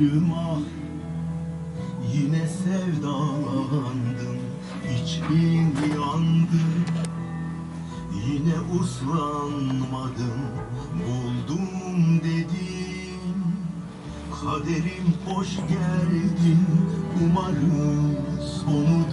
Gülüm ah. Yine sevdalandım İçim yandı. Yine uslanmadım Buldum dedim kaderim hoş geldin Umarım sonu